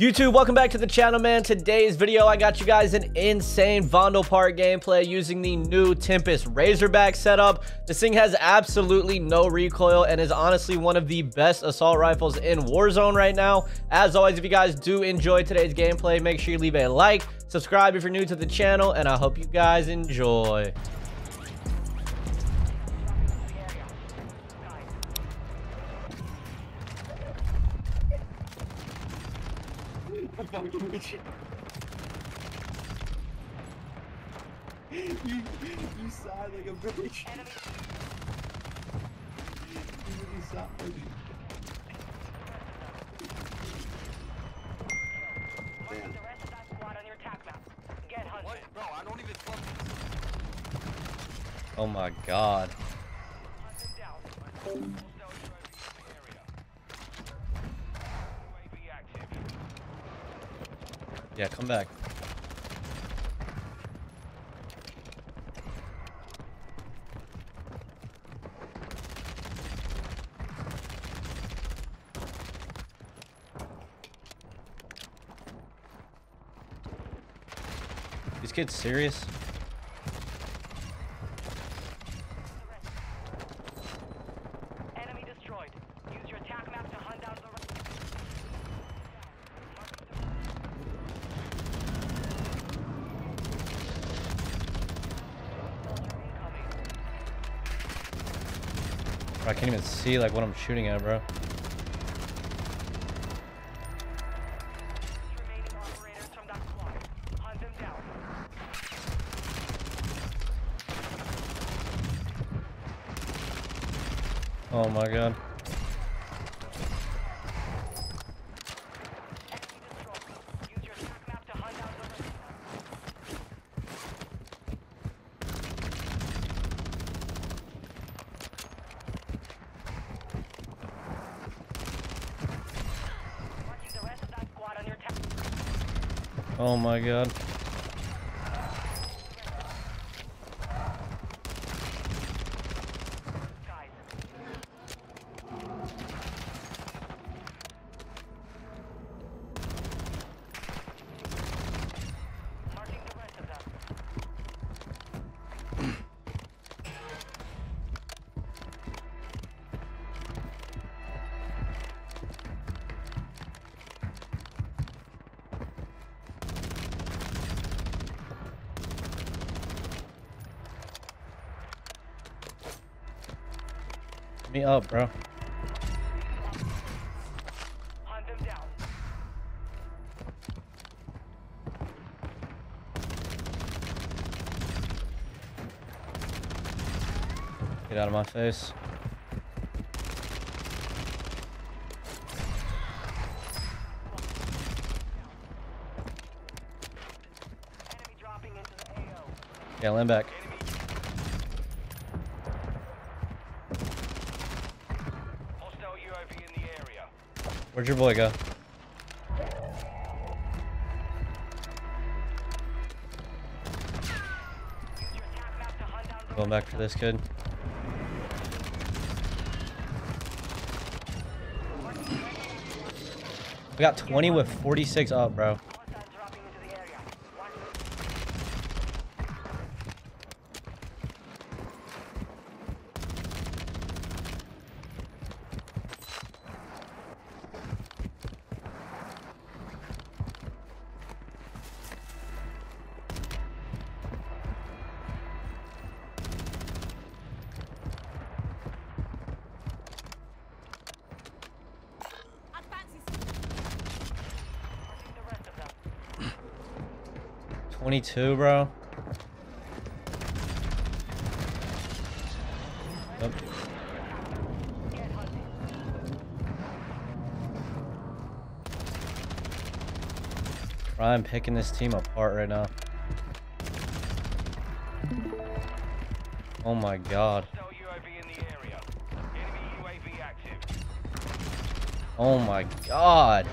YouTube, welcome back to the channel, man. Today's video, I got you guys an insane Vondel Park gameplay using the new Tempus Razorback setup. This thing has absolutely no recoil and is honestly one of the best assault rifles in Warzone right now. As always, if you guys do enjoy today's gameplay, make sure you leave a like, subscribe if you're new to the channel, and I hope you guys enjoy. Fucking you. You, you sighed like a bitch. You really sighed. Damn. What? Bro, I don't even fucking Oh my god. Yeah, come back. These kids serious? Enemy destroyed. Use your attack map to hunt down the. Bro, I can't even see like what I'm shooting at, bro. Oh my god. Enemy destroyed. Use your attack map to hunt down the. Marking the rest of that squad on your attack. Oh my god. Me up, bro. Hunt them down. Get out of my face. Yeah, land back. hostile UAV in the area. Where'd your boy go? Going back for this kid. We got 20 with 46 up, bro. hostiles dropping into the area. Watch the rest of them. 22, bro. Yep. I'm picking this team apart right now. Oh my god. Oh my god.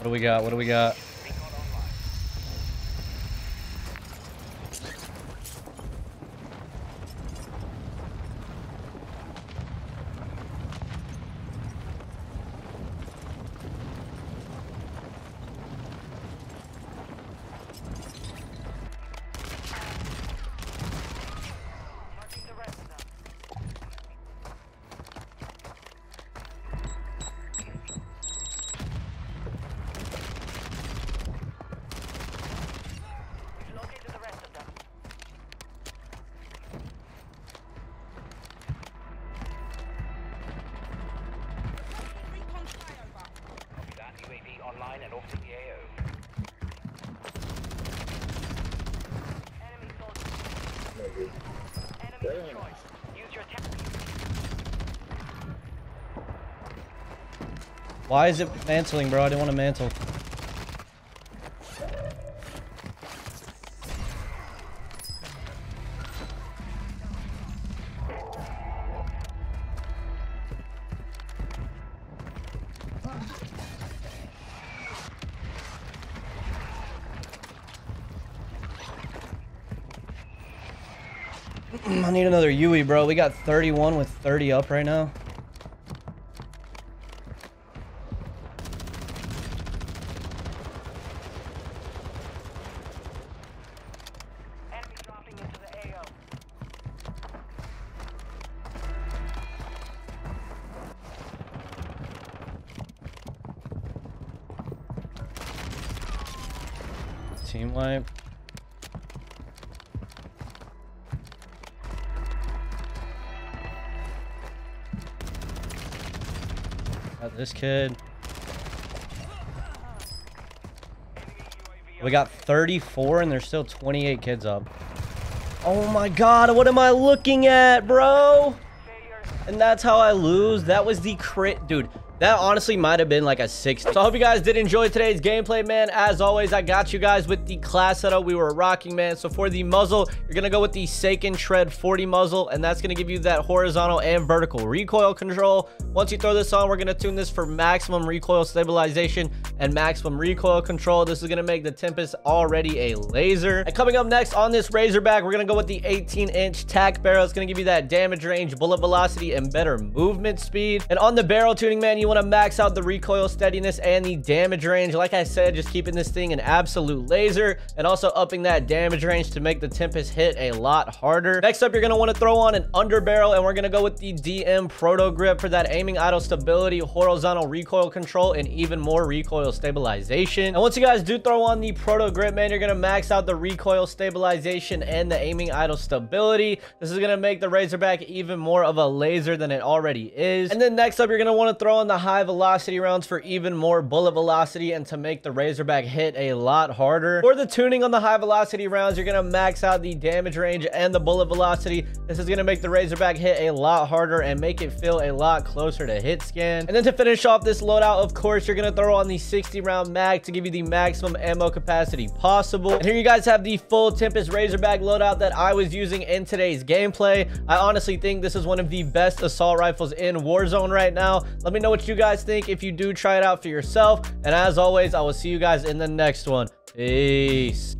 What do we got? What do we got? Why is it mantling, bro? I didn't want to mantle. I need another Yui, bro. We got 31 with 30 up right now. Team wipe. Got this kid. We got 34 and there's still 28 kids up. Oh my god, what am I looking at, bro? And that's how I lose. That was the crit. Dude, that honestly might have been like a six. So I hope you guys did enjoy today's gameplay, man. As always, I got you guys with the class setup we were rocking, man. So for the muzzle, you're going to go with the Sakin Tread 40 muzzle, and that's going to give you that horizontal and vertical recoil control. Once you throw this on, we're going to tune this for maximum recoil stabilization and maximum recoil control. This is going to make the Tempus already a laser. And coming up next on this Razorback, we're going to go with the 18-inch tack barrel. It's going to give you that damage range, bullet velocity, and better movement speed. And on the barrel tuning, man, you want to max out the recoil steadiness and the damage range. Like I said, just keeping this thing an absolute laser and also upping that damage range to make the Tempus hit a lot harder. Next up, you're going to want to throw on an under barrel and we're going to go with the DM Proto Grip for that aiming idle stability, horizontal recoil control, and even more recoil stabilization. And once you guys do throw on the Proto Grip, man, you're going to max out the recoil stabilization and the aiming idle stability. This is going to make the Razorback even more of a laser than it already is. And then next up, you're going to want to throw on the high velocity rounds for even more bullet velocity and to make the Razorback hit a lot harder. For the tuning on the high velocity rounds, you're going to max out the damage range and the bullet velocity. This is going to make the Razorback hit a lot harder and make it feel a lot closer to hit scan. And then to finish off this loadout, of course, you're going to throw on the 60 round mag to give you the maximum ammo capacity possible. And here you guys have the full Tempus Razorback loadout that I was using in today's gameplay. I honestly think this is one of the best assault rifles in Warzone right now. Let me know what you guys think if you do try it out for yourself. And as always, I will see you guys in the next one. Peace.